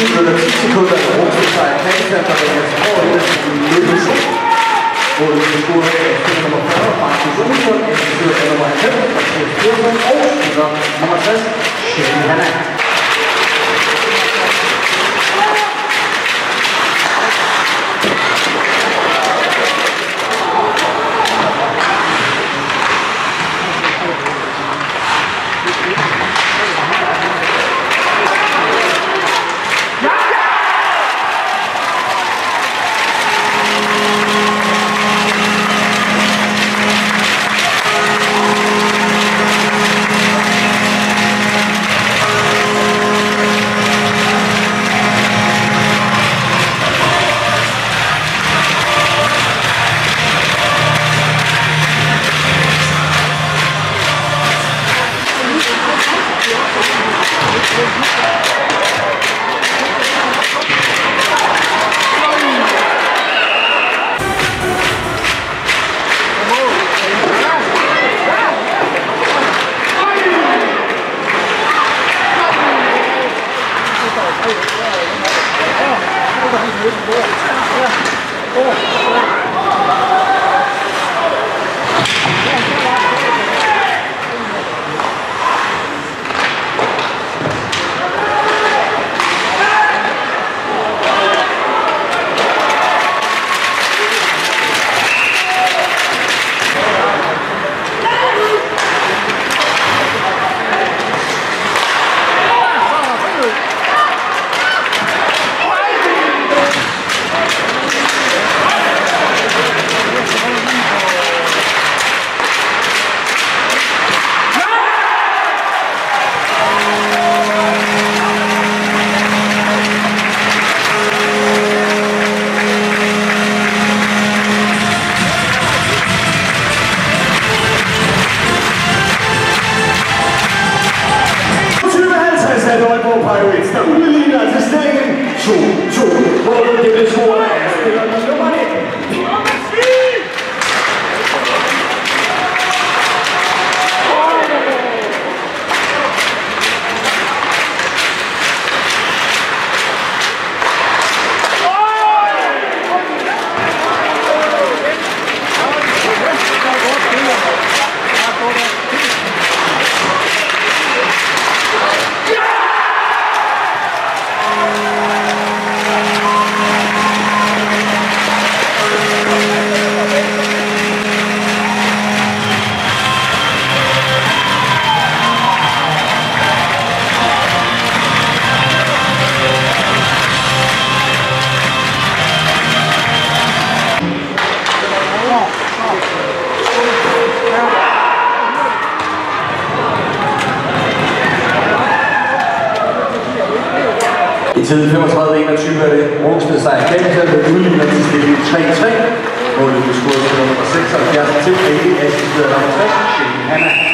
tiden 7 minutter 10 sekunder af Rosensejr Kansler, der vender til hårdt ind til 0 Målet til score af spiller nummer 40, Markus Olsson, efter nummer 90, Mathias Pearson og spiller nummer 60, Shane Good boy. Volante Pessoa, tid 35-21 er det Rungsted sejr Kansler med udligner til stilling 3-3. Målet blev scoret til nummer 76 til Adi, assisteret af nummer 3, Shane Hanna.